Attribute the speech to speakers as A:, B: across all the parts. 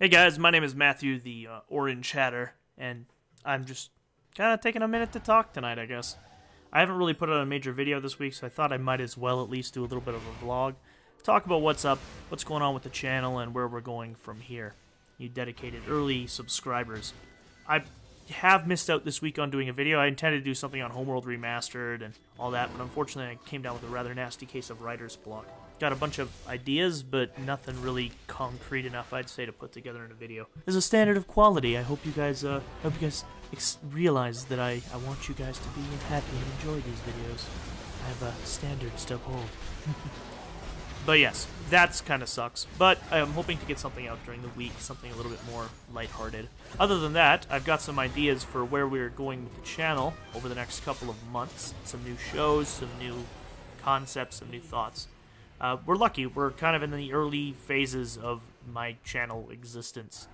A: Hey guys, my name is Matthew, the uh, Orange Hatter, and I'm just kind of taking a minute to talk tonight, I guess. I haven't really put out a major video this week, so I thought I might as well at least do a little bit of a vlog. Talk about what's up, what's going on with the channel, and where we're going from here. You dedicated early subscribers. I have missed out this week on doing a video. I intended to do something on Homeworld Remastered and all that, but unfortunately I came down with a rather nasty case of writer's block. Got a bunch of ideas, but nothing really concrete enough, I'd say, to put together in a video. As a standard of quality, I hope you guys, uh, hope you guys realize that I, I want you guys to be happy and enjoy these videos. I have a standard to uphold. But yes, that's kind of sucks. But I'm hoping to get something out during the week, something a little bit more lighthearted. Other than that, I've got some ideas for where we're going with the channel over the next couple of months. Some new shows, some new concepts, some new thoughts. Uh, we're lucky. We're kind of in the early phases of my channel existence.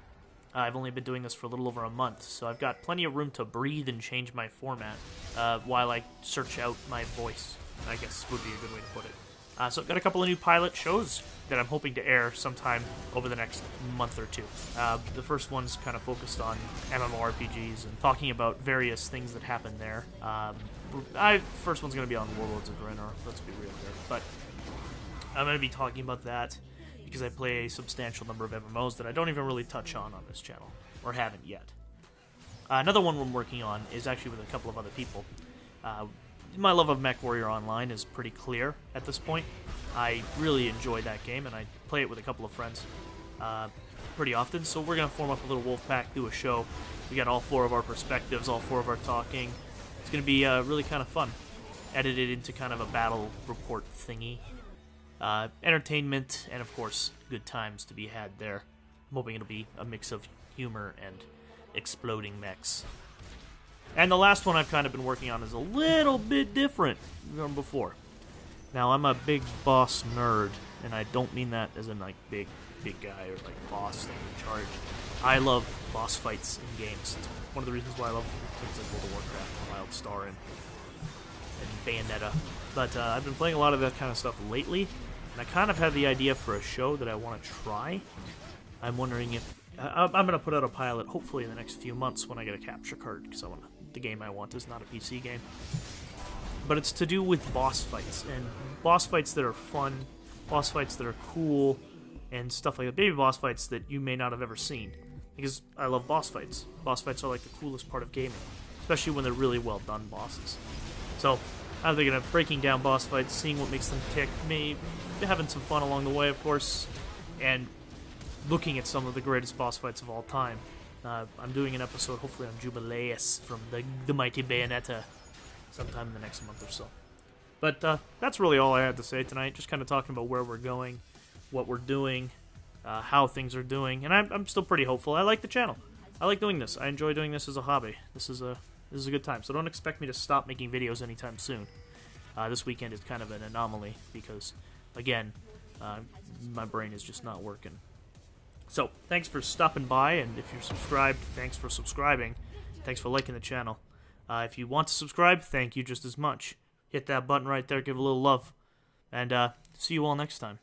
A: Uh, I've only been doing this for a little over a month, so I've got plenty of room to breathe and change my format uh, while I search out my voice, I guess would be a good way to put it. Uh, so I've got a couple of new pilot shows that I'm hoping to air sometime over the next month or two. Uh, the first one's kind of focused on MMORPGs and talking about various things that happen there. Um, I first one's going to be on Warlords of Draenor. Let's be real here, but I'm going to be talking about that because I play a substantial number of MMOs that I don't even really touch on on this channel or haven't yet. Uh, another one I'm working on is actually with a couple of other people. Uh, my love of MechWarrior Online is pretty clear at this point. I really enjoy that game, and I play it with a couple of friends uh, pretty often. So we're gonna form up a little wolf pack, do a show. We got all four of our perspectives, all four of our talking. It's gonna be uh, really kind of fun. Edited into kind of a battle report thingy. Uh, entertainment and of course good times to be had there. I'm hoping it'll be a mix of humor and exploding mechs. And the last one I've kind of been working on is a little bit different than before. Now I'm a big boss nerd, and I don't mean that as in like big, big guy or like boss thing in charge. I love boss fights in games. It's one of the reasons why I love things like World of Warcraft and Wildstar and, and Bayonetta. But uh, I've been playing a lot of that kind of stuff lately, and I kind of have the idea for a show that I want to try. I'm wondering if I'm going to put out a pilot, hopefully in the next few months when I get a capture card, because I want the game I want is not a PC game. But it's to do with boss fights and boss fights that are fun, boss fights that are cool, and stuff like that. Baby boss fights that you may not have ever seen. Because I love boss fights. Boss fights are like the coolest part of gaming, especially when they're really well done bosses. So I'm thinking of breaking down boss fights, seeing what makes them tick, maybe having some fun along the way, of course, and looking at some of the greatest boss fights of all time. Uh, I'm doing an episode, hopefully on Jubileus from the, the Mighty Bayonetta sometime in the next month or so. But uh, that's really all I had to say tonight. Just kind of talking about where we're going, what we're doing, uh, how things are doing, and I'm, I'm still pretty hopeful. I like the channel. I like doing this. I enjoy doing this as a hobby. This is a this is a good time. So don't expect me to stop making videos anytime soon. Uh, this weekend is kind of an anomaly because, again, uh, my brain is just not working. So thanks for stopping by, and if you're subscribed, thanks for subscribing. Thanks for liking the channel. Uh, if you want to subscribe, thank you just as much. Hit that button right there, give a little love, and uh, see you all next time.